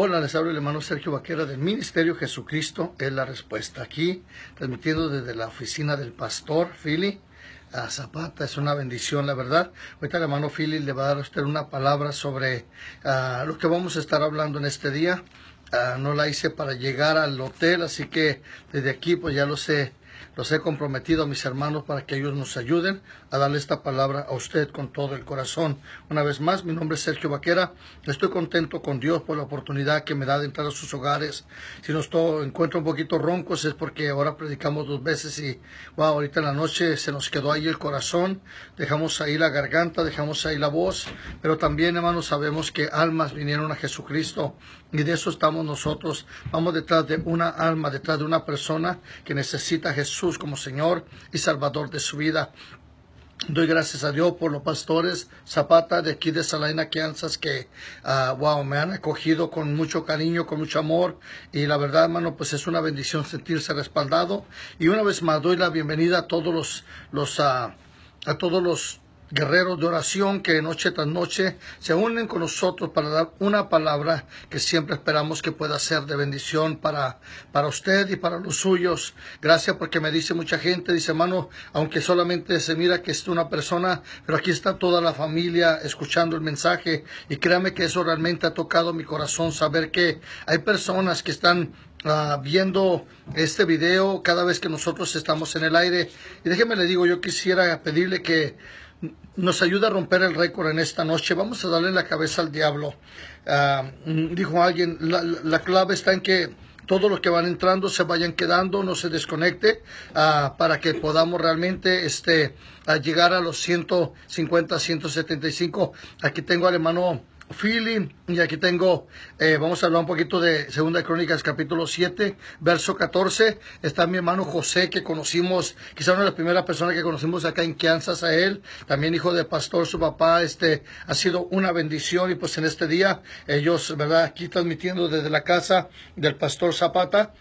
Hola, les hablo el hermano Sergio Vaquera del Ministerio Jesucristo es la respuesta. Aquí, transmitiendo desde la oficina del pastor Philly a Zapata. Es una bendición, la verdad. Ahorita el hermano Philly le va a dar a usted una palabra sobre ah, lo que vamos a estar hablando en este día. Ah, no la hice para llegar al hotel, así que desde aquí pues ya lo sé los he comprometido a mis hermanos para que ellos nos ayuden a darle esta palabra a usted con todo el corazón. Una vez más, mi nombre es Sergio Vaquera. Estoy contento con Dios por la oportunidad que me da de entrar a sus hogares. Si nos encuentro un poquito roncos es porque ahora predicamos dos veces y, wow, ahorita en la noche se nos quedó ahí el corazón. Dejamos ahí la garganta, dejamos ahí la voz. Pero también, hermanos, sabemos que almas vinieron a Jesucristo y de eso estamos nosotros. Vamos detrás de una alma, detrás de una persona que necesita a Jesús como Señor y Salvador de su vida. Doy gracias a Dios por los pastores Zapata de aquí de Salina, Kansas, que, uh, wow, me han acogido con mucho cariño, con mucho amor. Y la verdad, hermano, pues es una bendición sentirse respaldado. Y una vez más, doy la bienvenida a todos los, los uh, a todos los guerreros de oración que noche tras noche se unen con nosotros para dar una palabra que siempre esperamos que pueda ser de bendición para, para usted y para los suyos. Gracias porque me dice mucha gente, dice hermano, aunque solamente se mira que es una persona, pero aquí está toda la familia escuchando el mensaje y créame que eso realmente ha tocado mi corazón, saber que hay personas que están Uh, viendo este video cada vez que nosotros estamos en el aire. Y déjeme le digo, yo quisiera pedirle que nos ayuda a romper el récord en esta noche. Vamos a darle la cabeza al diablo. Ah, dijo alguien, la, clave está en que todos los que van entrando se vayan quedando, no se desconecte, ah, para que podamos realmente este, llegar a los 150, 175. Aquí tengo al hermano Philly, y aquí tengo, eh, vamos a hablar un poquito de Segunda Crónicas, capítulo 7, verso 14. Está mi hermano José, que conocimos, quizá una de las primeras personas que conocimos acá en Kansas a él, también hijo de pastor, su papá, este, ha sido una bendición, y pues en este día, ellos, ¿verdad?, aquí transmitiendo desde la casa del pastor Zapata,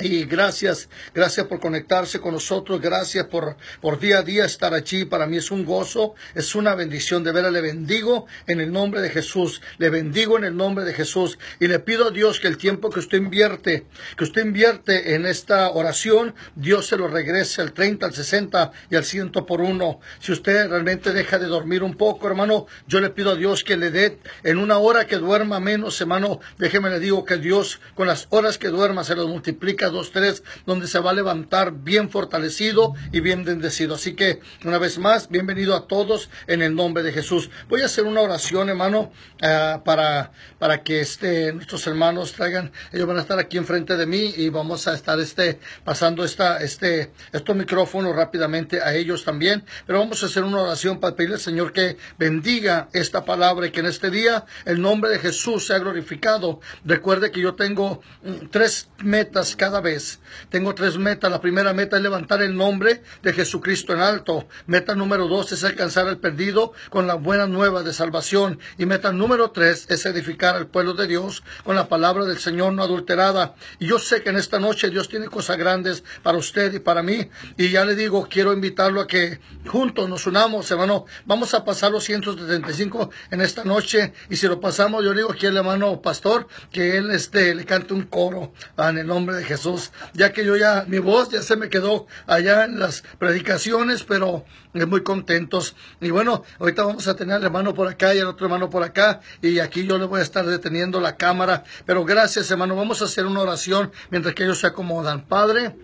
y gracias, gracias por conectarse con nosotros, gracias por, por día a día estar allí. Para mí es un gozo, es una bendición. De veras le bendigo en el nombre de Jesús, le bendigo en el nombre de Jesús. Y le pido a Dios que el tiempo que usted invierte, que usted invierte en esta oración, Dios se lo regrese al 30, al 60 y al 100 por uno. Si usted realmente deja de dormir un poco, hermano, yo le pido a Dios que le dé en una hora que duerma menos, hermano. Déjeme le digo que Dios con las horas que duerma se lo multiplica dos, tres, donde se va a levantar bien fortalecido y bien bendecido. Así que, una vez más, bienvenido a todos en el nombre de Jesús. Voy a hacer una oración, hermano, uh, para, para que este, nuestros hermanos traigan, ellos van a estar aquí enfrente de mí y vamos a estar este, pasando esta, este, estos micrófonos rápidamente a ellos también. Pero vamos a hacer una oración para pedirle al Señor que bendiga esta palabra y que en este día el nombre de Jesús sea glorificado. Recuerde que yo tengo mm, tres metas cada cada vez. Tengo tres metas. La primera meta es levantar el nombre de Jesucristo en alto. Meta número dos es alcanzar al perdido con la buena nueva de salvación. Y meta número tres es edificar al pueblo de Dios con la palabra del Señor no adulterada. Y yo sé que en esta noche Dios tiene cosas grandes para usted y para mí. Y ya le digo, quiero invitarlo a que juntos nos unamos, hermano. Vamos a pasar los 175 en esta noche. Y si lo pasamos, yo digo aquí al hermano pastor que él este, le cante un coro en el nombre de Jesús. Jesús, ya que yo ya, mi voz ya se me quedó allá en las predicaciones, pero muy contentos. Y bueno, ahorita vamos a tener al hermano por acá y al otro hermano por acá, y aquí yo le voy a estar deteniendo la cámara. Pero gracias, hermano, vamos a hacer una oración mientras que ellos se acomodan. Padre,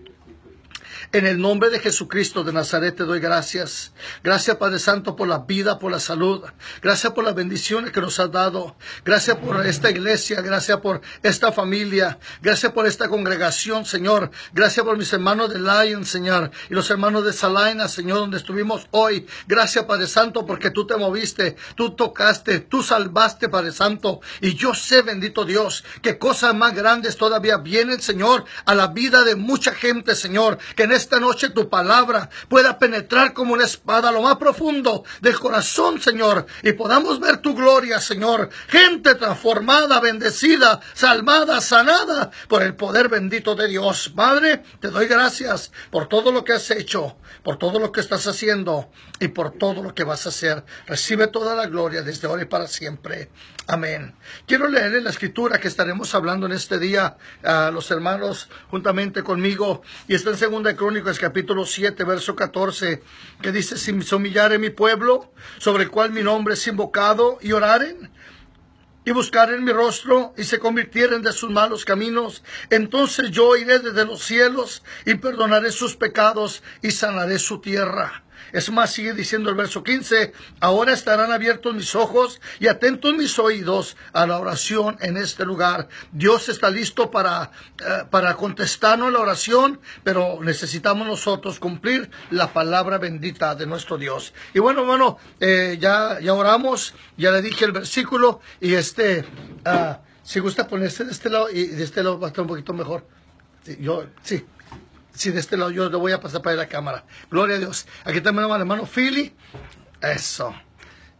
en el nombre de Jesucristo de Nazaret te doy gracias. Gracias Padre Santo por la vida, por la salud. Gracias por las bendiciones que nos has dado. Gracias por esta iglesia. Gracias por esta familia. Gracias por esta congregación, Señor. Gracias por mis hermanos de Lion, Señor. Y los hermanos de Salina, Señor, donde estuvimos hoy. Gracias Padre Santo porque tú te moviste, tú tocaste, tú salvaste Padre Santo. Y yo sé, bendito Dios, que cosas más grandes todavía vienen, Señor, a la vida de mucha gente, Señor, que esta noche tu palabra pueda penetrar como una espada lo más profundo del corazón, Señor, y podamos ver tu gloria, Señor. Gente transformada, bendecida, salvada, sanada por el poder bendito de Dios. Padre, te doy gracias por todo lo que has hecho, por todo lo que estás haciendo y por todo lo que vas a hacer. Recibe toda la gloria desde ahora y para siempre. Amén. Quiero leer en la escritura que estaremos hablando en este día a los hermanos juntamente conmigo. Y está en Segunda Crónicas, capítulo 7, verso 14, que dice, si se humillare mi pueblo, sobre el cual mi nombre es invocado, y oraren, y buscaren mi rostro y se convirtieren de sus malos caminos, entonces yo iré desde los cielos y perdonaré sus pecados y sanaré su tierra. Es más, sigue diciendo el verso 15, ahora estarán abiertos mis ojos y atentos mis oídos a la oración en este lugar. Dios está listo para, eh, para contestarnos la oración, pero necesitamos nosotros cumplir la palabra bendita de nuestro Dios. Y bueno, bueno, eh, ya, ya oramos, ya le dije el versículo y este, ah, si gusta ponerse de este lado y de este lado va a estar un poquito mejor. yo, sí si de este lado yo le voy a pasar para la cámara. Gloria a Dios. Aquí también el hermano Philly. Eso.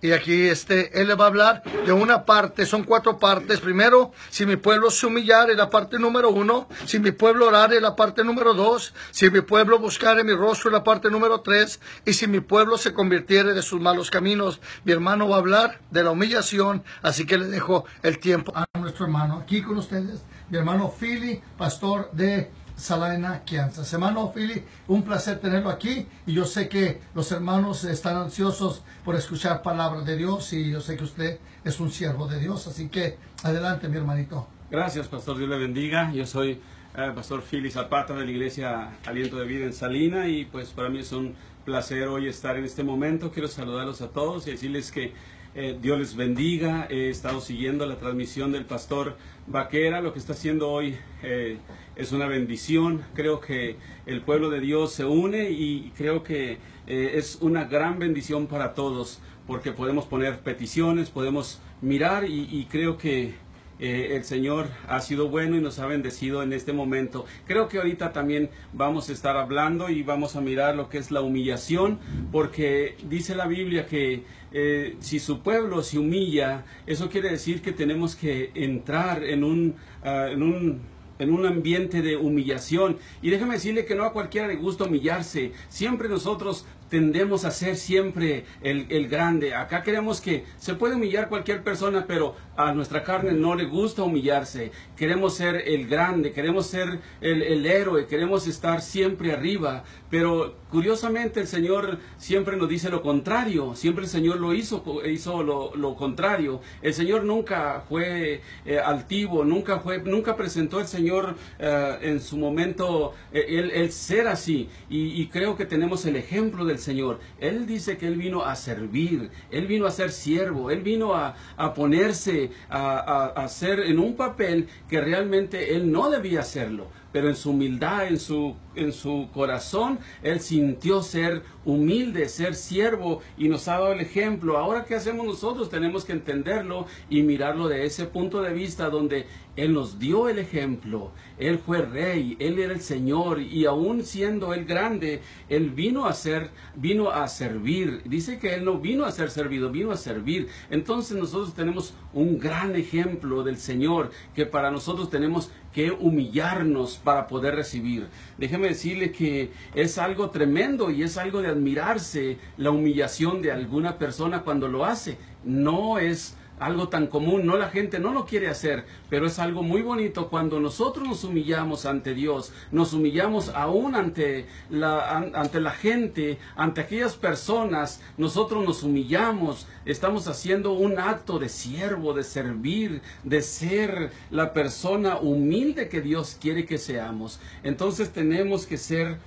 Y aquí este, él le va a hablar de una parte, son cuatro partes. Primero, si mi pueblo se humillare, la parte número uno. Si mi pueblo orare, la parte número dos. Si mi pueblo buscare mi rostro, la parte número tres. Y si mi pueblo se convirtiere de sus malos caminos, mi hermano va a hablar de la humillación. Así que le dejo el tiempo a nuestro hermano. Aquí con ustedes, mi hermano Philly, pastor de Salina Kansas. Hermano Philly, un placer tenerlo aquí y yo sé que los hermanos están ansiosos por escuchar palabras de Dios y yo sé que usted es un siervo de Dios, así que adelante mi hermanito. Gracias, pastor, Dios le bendiga. Yo soy eh, pastor Philly Zapata de la iglesia Aliento de Vida en Salina y pues para mí es un placer hoy estar en este momento. Quiero saludarlos a todos y decirles que eh, Dios les bendiga. He estado siguiendo la transmisión del pastor Vaquera. Lo que está haciendo hoy eh, es una bendición. Creo que el pueblo de Dios se une y creo que eh, es una gran bendición para todos porque podemos poner peticiones, podemos mirar y, creo que el Señor ha sido bueno y nos ha bendecido en este momento. Creo que ahorita también vamos a estar hablando y vamos a mirar lo que es la humillación, porque dice la Biblia que eh, si su pueblo se humilla, eso quiere decir que tenemos que entrar en un, ah, en un en un ambiente de humillación. Y déjame decirle que no a cualquiera le gusta humillarse. Siempre nosotros tendemos a ser siempre el, el, grande. Acá queremos que se puede humillar cualquier persona, pero a nuestra carne no le gusta humillarse. Queremos ser el grande, queremos ser el, el héroe, queremos estar siempre arriba. Pero curiosamente el Señor siempre nos dice lo contrario. Siempre el Señor lo hizo, hizo lo, lo contrario. El Señor nunca fue eh, altivo, nunca fue, nunca presentó el Señor eh, en su momento eh, el, el, ser así. Y, y creo que tenemos el ejemplo del Señor. Él dice que Él vino a servir, Él vino a ser siervo, Él vino a, ponerse a, a, ser en un papel que realmente Él no debía hacerlo pero en su humildad, en su, en su corazón, él sintió ser humilde, ser siervo y nos ha dado el ejemplo. Ahora, ¿qué hacemos nosotros? Tenemos que entenderlo y mirarlo de ese punto de vista donde él nos dio el ejemplo. Él fue rey, él era el Señor y aún siendo él grande, él vino a ser, vino a servir. Dice que él no vino a ser servido, vino a servir. Entonces nosotros tenemos un gran ejemplo del Señor que para nosotros tenemos que humillarnos para poder recibir. Déjeme decirle que es algo tremendo y es algo de admirarse la humillación de alguna persona cuando lo hace. No es algo tan común, no la gente no lo quiere hacer, pero es algo muy bonito cuando nosotros nos humillamos ante Dios, nos humillamos aún ante la, ante la gente, ante aquellas personas, nosotros nos humillamos, estamos haciendo un acto de siervo, de servir, de ser la persona humilde que Dios quiere que seamos. Entonces tenemos que ser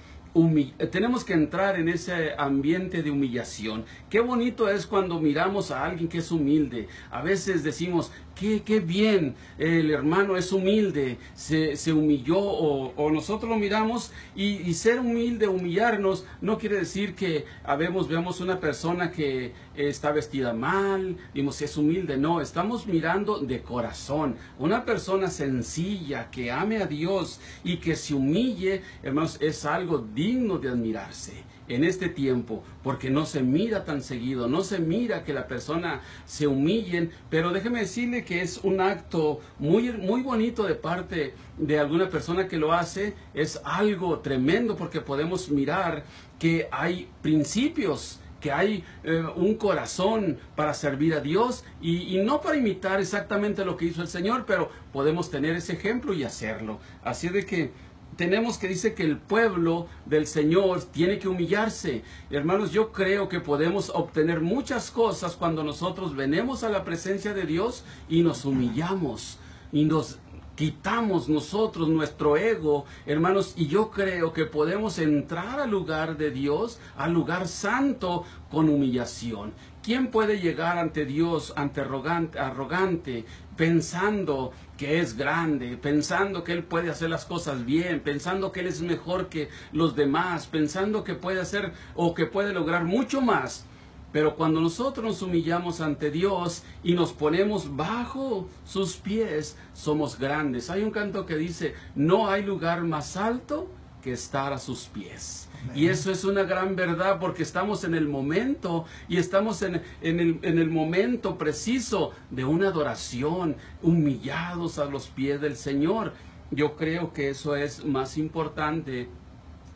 tenemos que entrar en ese ambiente de humillación. Qué bonito es cuando miramos a alguien que es humilde. A veces decimos, qué, bien, el hermano es humilde, se, se humilló o, nosotros lo miramos y, ser humilde, humillarnos, no quiere decir que habemos, veamos una persona que está vestida mal, dimos es humilde, no, estamos mirando de corazón. Una persona sencilla que ame a Dios y que se humille, hermanos, es algo digno de admirarse en este tiempo, porque no se mira tan seguido, no se mira que la persona se humillen, pero déjeme decirle que es un acto muy, muy bonito de parte de alguna persona que lo hace, es algo tremendo porque podemos mirar que hay principios que hay eh, un corazón para servir a Dios y, y, no para imitar exactamente lo que hizo el Señor, pero podemos tener ese ejemplo y hacerlo. Así de que tenemos que dice que el pueblo del Señor tiene que humillarse. Hermanos, yo creo que podemos obtener muchas cosas cuando nosotros venemos a la presencia de Dios y nos humillamos y nos quitamos nosotros nuestro ego, hermanos, y yo creo que podemos entrar al lugar de Dios, al lugar santo, con humillación. ¿Quién puede llegar ante Dios ante arrogante, arrogante, pensando que es grande, pensando que Él puede hacer las cosas bien, pensando que Él es mejor que los demás, pensando que puede hacer o que puede lograr mucho más? Pero cuando nosotros nos humillamos ante Dios y nos ponemos bajo sus pies, somos grandes. Hay un canto que dice, no hay lugar más alto que estar a sus pies. Y eso es una gran verdad porque estamos en el momento y estamos en, el, en, el, momento preciso de una adoración, humillados a los pies del Señor. Yo creo que eso es más importante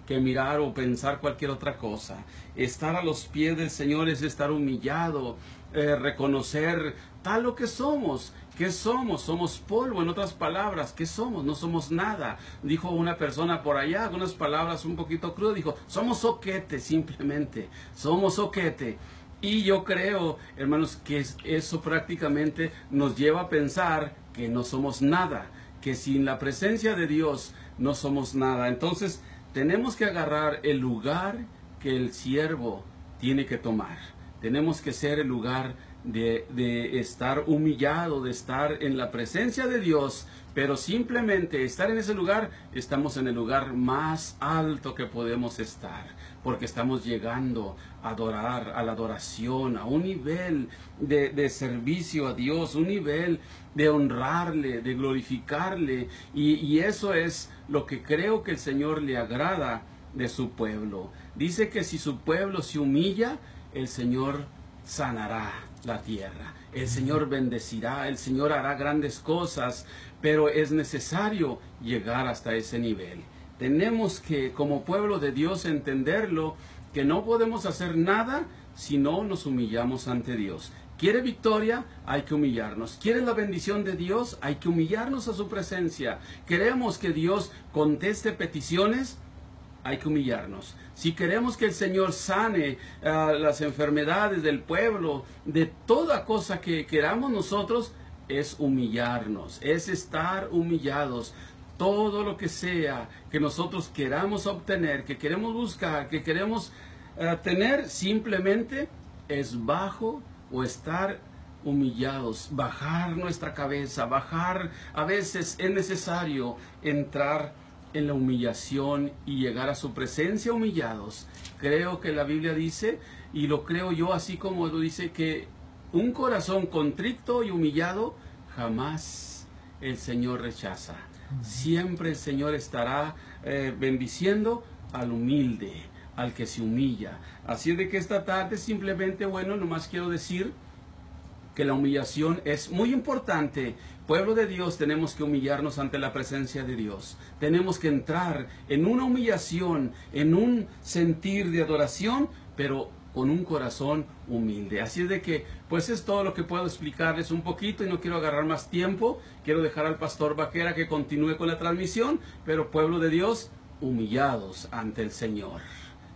que mirar o pensar cualquier otra cosa. Estar a los pies del Señor es estar humillado, eh, reconocer tal lo que somos. ¿Qué somos? Somos polvo, en otras palabras. ¿Qué somos? No somos nada. Dijo una persona por allá, algunas palabras un poquito crudas, dijo, somos soquete simplemente. Somos soquete. Y yo creo, hermanos, que eso prácticamente nos lleva a pensar que no somos nada, que sin la presencia de Dios no somos nada. Entonces, tenemos que agarrar el lugar que el siervo tiene que tomar. Tenemos que ser el lugar de, estar humillado, de estar en la presencia de Dios, pero simplemente estar en ese lugar, estamos en el lugar más alto que podemos estar, porque estamos llegando a adorar, a la adoración, a un nivel de, servicio a Dios, un nivel de honrarle, de glorificarle, y eso es lo que creo que el Señor le agrada de su pueblo. Dice que si su pueblo se humilla, el Señor sanará la tierra. El Señor bendecirá, el Señor hará grandes cosas, pero es necesario llegar hasta ese nivel. Tenemos que, como pueblo de Dios, entenderlo, que no podemos hacer nada si no nos humillamos ante Dios. ¿Quiere victoria? Hay que humillarnos. ¿Quiere la bendición de Dios? Hay que humillarnos a su presencia. ¿Queremos que Dios conteste peticiones? Hay que humillarnos. Si queremos que el Señor sane uh, las enfermedades del pueblo, de toda cosa que queramos nosotros, es humillarnos, es estar humillados. Todo lo que sea que nosotros queramos obtener, que queremos buscar, que queremos uh, tener, simplemente es bajo o estar humillados, bajar nuestra cabeza, bajar, a veces es necesario entrar en la humillación y llegar a su presencia humillados. Creo que la Biblia dice, y lo creo yo así como lo dice, que un corazón contrito y humillado jamás el Señor rechaza. Siempre el Señor estará eh, bendiciendo al humilde, al que se humilla. Así de que esta tarde simplemente, bueno, nomás quiero decir que la humillación es muy importante. Pueblo de Dios, tenemos que humillarnos ante la presencia de Dios. Tenemos que entrar en una humillación, en un sentir de adoración, pero con un corazón humilde. Así es de que, pues es todo lo que puedo explicarles un poquito y no quiero agarrar más tiempo. Quiero dejar al pastor Vaquera que continúe con la transmisión, pero pueblo de Dios, humillados ante el Señor.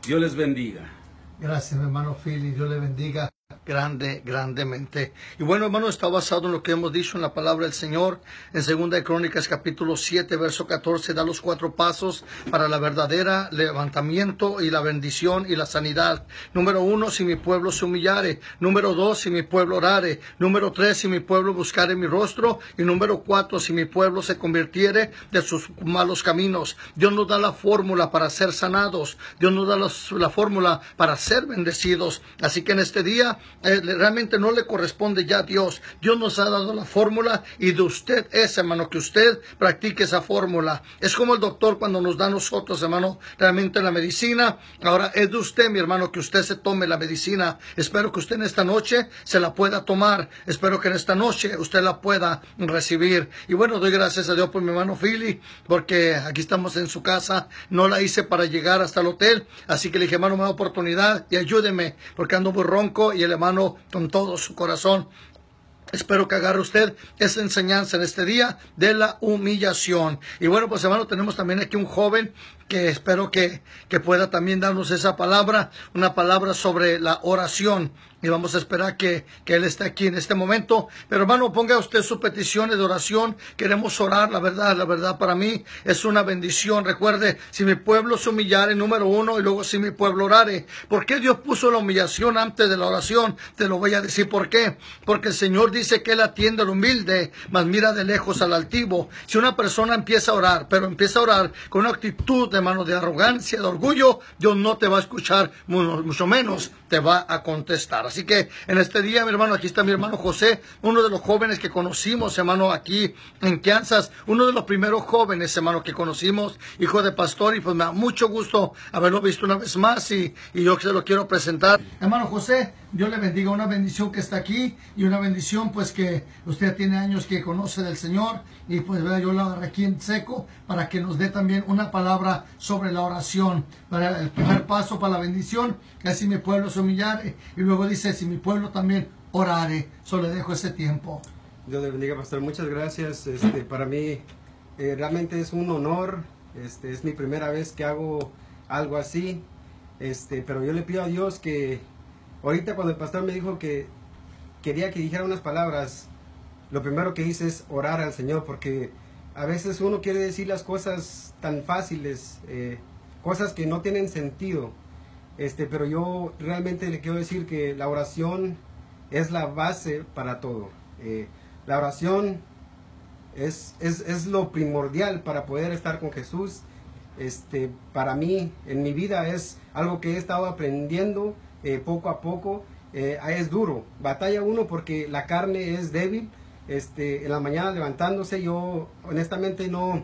Dios les bendiga. Gracias, hermano Phil, y Dios le bendiga grande, grandemente. Y bueno, hermano, está basado en lo que hemos dicho en la palabra del Señor. En Segunda de Crónicas, capítulo 7, verso 14, da los cuatro pasos para la verdadera levantamiento y la bendición y la sanidad. Número uno, si mi pueblo se humillare. Número dos, si mi pueblo orare. Número tres, si mi pueblo buscare mi rostro. Y número cuatro, si mi pueblo se convirtiere de sus malos caminos. Dios nos da la fórmula para ser sanados. Dios nos da la, la fórmula para ser bendecidos. Así que en este día realmente no le corresponde ya a Dios. Dios nos ha dado la fórmula y de usted es, hermano, que usted practique esa fórmula. Es como el doctor cuando nos da a nosotros, hermano, realmente la medicina. Ahora es de usted, mi hermano, que usted se tome la medicina. Espero que usted en esta noche se la pueda tomar. Espero que en esta noche usted la pueda recibir. Y bueno, doy gracias a Dios por mi hermano Philly, porque aquí estamos en su casa. No la hice para llegar hasta el hotel. Así que le dije, hermano, me da oportunidad y ayúdeme, porque ando muy ronco y el hermano con todo su corazón Espero que agarre usted esa enseñanza en este día de la humillación. Y bueno, pues hermano, tenemos también aquí un joven que espero que, que pueda también darnos esa palabra, una palabra sobre la oración y vamos a esperar que, que, Él esté aquí en este momento. Pero hermano, ponga usted sus peticiones de oración. Queremos orar, la verdad, la verdad para mí es una bendición. Recuerde, si mi pueblo se humillare, número uno, y luego si mi pueblo orare. ¿Por qué Dios puso la humillación antes de la oración? Te lo voy a decir por qué. Porque el Señor dice que Él atiende al humilde, mas mira de lejos al altivo. Si una persona empieza a orar, pero empieza a orar con una actitud, hermano, de arrogancia, de orgullo, Dios no te va a escuchar, mucho menos te va a contestar. Así que en este día, mi hermano, aquí está mi hermano José, uno de los jóvenes que conocimos, hermano, aquí en Kansas, uno de los primeros jóvenes, hermano, que conocimos, hijo de pastor, y pues me da mucho gusto haberlo visto una vez más y, y yo se lo quiero presentar. Hermano José, Dios le bendiga, una bendición que está aquí y una bendición pues que usted tiene años que conoce del Señor y pues vea yo la agarré aquí en seco para que nos dé también una palabra sobre la oración, para el primer paso para la bendición, que así mi pueblo humillare y luego dice si mi pueblo también orare, solo dejo ese tiempo. Dios le bendiga pastor, muchas gracias, este, para mí eh, realmente es un honor, este, es mi primera vez que hago algo así, este, pero yo le pido a Dios que Ahorita cuando el pastor me dijo que quería que dijera unas palabras, lo primero que hice es orar al Señor, porque a veces uno quiere decir las cosas tan fáciles, eh, cosas que no tienen sentido. Este, pero yo realmente le quiero decir que la oración es la base para todo. Eh, la oración es, es, es, lo primordial para poder estar con Jesús. Este, para mí, en mi vida, es algo que he estado aprendiendo eh, poco a poco. Eh, es duro, batalla uno porque la carne es débil. Este, en la mañana levantándose, yo honestamente no,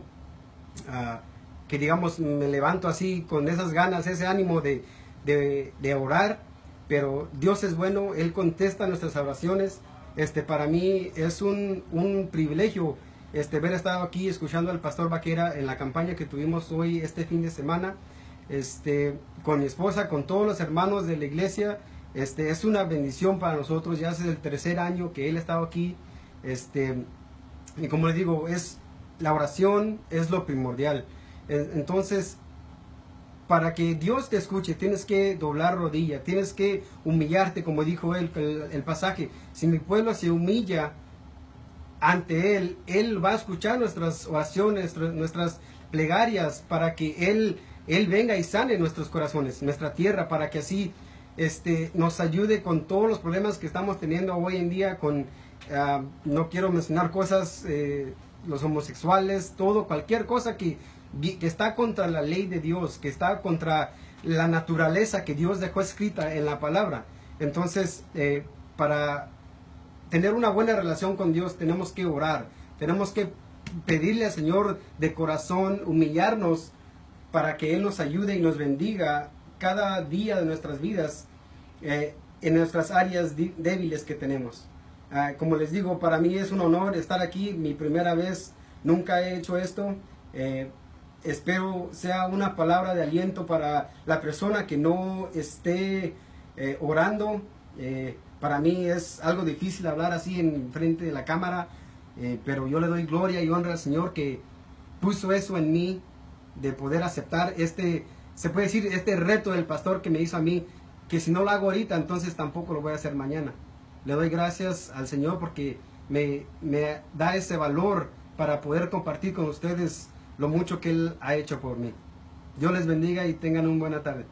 ah, que digamos, me levanto así con esas ganas, ese ánimo de, de, orar, pero Dios es bueno, Él contesta nuestras oraciones. Este, para mí es un, un privilegio este, haber estado aquí escuchando al pastor Vaquera en la campaña que tuvimos hoy, este fin de semana este, con mi esposa, con todos los hermanos de la iglesia. Este, es una bendición para nosotros, ya hace el tercer año que él ha estado aquí. Este, y como le digo, es, la oración es lo primordial. Entonces, para que Dios te escuche, tienes que doblar rodilla, tienes que humillarte, como dijo él, el, pasaje. Si mi pueblo se humilla ante Él, Él va a escuchar nuestras oraciones, nuestras plegarias, para que Él él venga y sane nuestros corazones, nuestra tierra, para que así este, nos ayude con todos los problemas que estamos teniendo hoy en día, con, ah, no quiero mencionar cosas, eh, los homosexuales, todo, cualquier cosa que, que está contra la ley de Dios, que está contra la naturaleza que Dios dejó escrita en la palabra. Entonces, eh, para tener una buena relación con Dios tenemos que orar, tenemos que pedirle al Señor de corazón, humillarnos para que Él nos ayude y nos bendiga cada día de nuestras vidas eh, en nuestras áreas débiles que tenemos. Ah, como les digo, para mí es un honor estar aquí, mi primera vez, nunca he hecho esto. Eh, espero sea una palabra de aliento para la persona que no esté eh, orando. para mí es algo difícil hablar así en frente de la cámara, pero yo le doy gloria y honra al Señor que puso eso en mí de poder aceptar este, se puede decir, este reto del pastor que me hizo a mí, que si no lo hago ahorita, entonces tampoco lo voy a hacer mañana. Le doy gracias al Señor porque me, me da ese valor para poder compartir con ustedes lo mucho que Él ha hecho por mí. Dios les bendiga y tengan una buena tarde.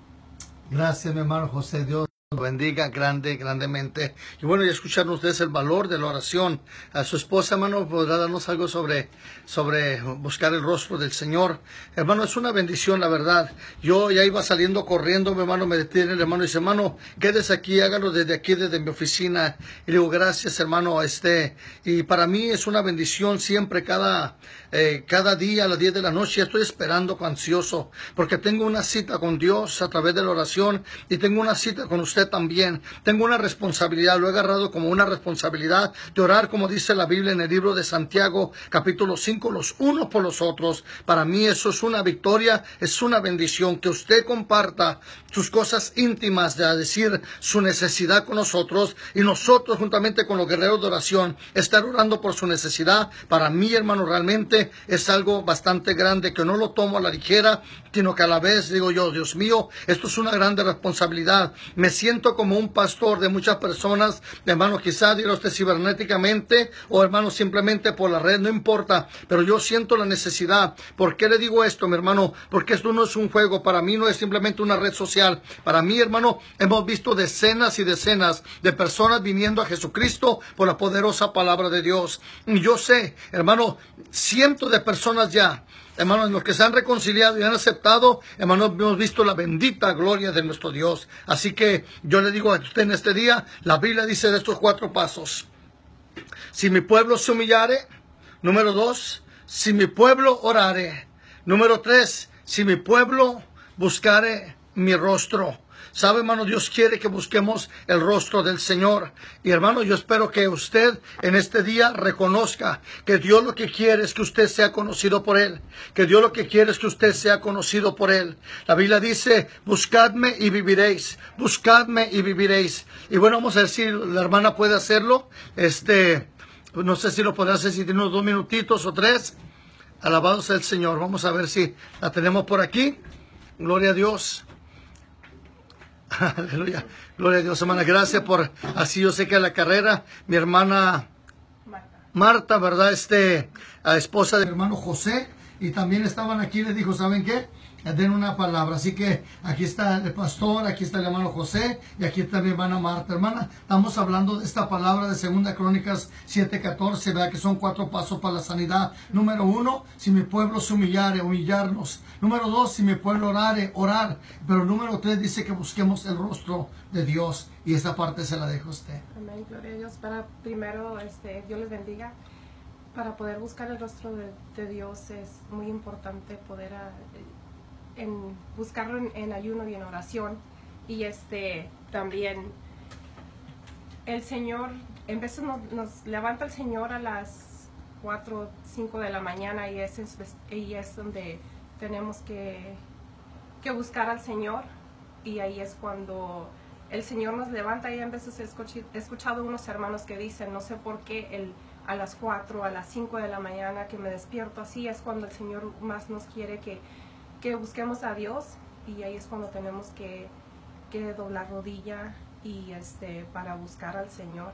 Gracias, mi hermano José. Dios bendiga grande, grandemente. Y bueno, ya escucharon ustedes el valor de la oración. A su esposa, hermano, podrá darnos algo sobre, sobre buscar el rostro del Señor. Hermano, es una bendición, la verdad. Yo ya iba saliendo corriendo, mi hermano me detiene, el hermano dice, hermano, quédese aquí, hágalo desde aquí, desde mi oficina. Y le digo, gracias, hermano, este. Y para mí es una bendición siempre, cada, eh, cada día a las 10 de la noche, estoy esperando ansioso, porque tengo una cita con Dios a través de la oración y tengo una cita con usted también. Tengo una responsabilidad, lo he agarrado como una responsabilidad de orar, como dice la Biblia en el libro de Santiago, capítulo 5, los unos por los otros. Para mí eso es una victoria, es una bendición que usted comparta sus cosas íntimas de decir su necesidad con nosotros y nosotros juntamente con los guerreros de oración estar orando por su necesidad. Para mí, hermano, realmente es algo bastante grande que no lo tomo a la ligera, sino que a la vez digo yo, Dios mío, esto es una grande responsabilidad. Me siento siento como un pastor de muchas personas, hermano, quizás dirá usted cibernéticamente o hermano simplemente por la red, no importa, pero yo siento la necesidad. ¿Por qué le digo esto, mi hermano? Porque esto no es un juego, para mí no es simplemente una red social. Para mí, hermano, hemos visto decenas y decenas de personas viniendo a Jesucristo por la poderosa palabra de Dios. Y yo sé, hermano, cientos de personas ya Hermanos, los que se han reconciliado y han aceptado, hermanos, hemos visto la bendita gloria de nuestro Dios. Así que yo le digo a usted en este día, la Biblia dice de estos cuatro pasos. Si mi pueblo se humillare, número dos, si mi pueblo orare, número tres, si mi pueblo buscare mi rostro. Sabe, hermano, Dios quiere que busquemos el rostro del Señor. Y hermano, yo espero que usted en este día reconozca que Dios lo que quiere es que usted sea conocido por Él. Que Dios lo que quiere es que usted sea conocido por Él. La Biblia dice, buscadme y viviréis. Buscadme y viviréis. Y bueno, vamos a ver si la hermana puede hacerlo. Este, no sé si lo podrá hacer si tiene unos dos minutitos o tres. Alabado sea el Señor. Vamos a ver si la tenemos por aquí. Gloria a Dios. Aleluya. Gloria a Dios, hermana. Gracias por así yo sé que la carrera, mi hermana Marta, ¿verdad? Este, esposa de mi hermano José. Y también estaban aquí, les dijo, ¿saben qué? Den una palabra. Así que aquí está el pastor, aquí está el hermano José y aquí está mi hermana Marta. Hermana, estamos hablando de esta palabra de Segunda Crónicas 7:14, ¿verdad? Que son cuatro pasos para la sanidad. Número uno, si mi pueblo se humillare, humillarnos. Número dos, si mi pueblo orare, orar. Pero número tres dice que busquemos el rostro de Dios. Y esa parte se la dejo a usted. Amén, gloria a Dios. Primero, este, Dios les bendiga para poder buscar el rostro de, Dios es muy importante poder ah, en buscarlo en, ayuno y en oración. Y este también el Señor, en veces nos, levanta el Señor a las 4, 5 de la mañana y es, y es donde tenemos que, que buscar al Señor. Y ahí es cuando el Señor nos levanta y en veces he escuchado unos hermanos que dicen, no sé por qué el, a las 4, a las 5 de la mañana que me despierto así, es cuando el Señor más nos quiere que, que busquemos a Dios y ahí es cuando tenemos que, que doblar rodilla y este para buscar al Señor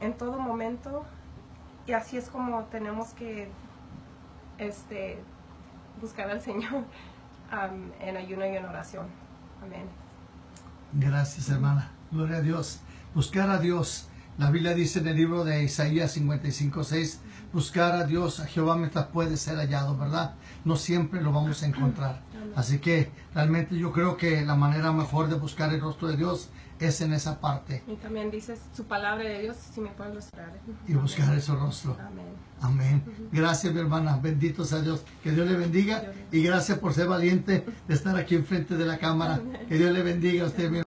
en todo momento. Y así es como tenemos que este buscar al Señor en ayuno y en oración. Amén. Gracias hermana. Gloria a Dios. Buscar a Dios la Biblia dice en el libro de Isaías 55, 6, buscar a Dios, a Jehová mientras puede ser hallado, ¿verdad? No siempre lo vamos a encontrar. Así que realmente yo creo que la manera mejor de buscar el rostro de Dios es en esa parte. Y también dice su palabra de Dios, si me puedo buscar. Y buscar ese rostro. Amén. Amén. Gracias, mi hermana. Benditos a Dios. Que Dios le bendiga. Y gracias por ser valiente de estar aquí enfrente de la cámara. Que Dios le bendiga a usted, mi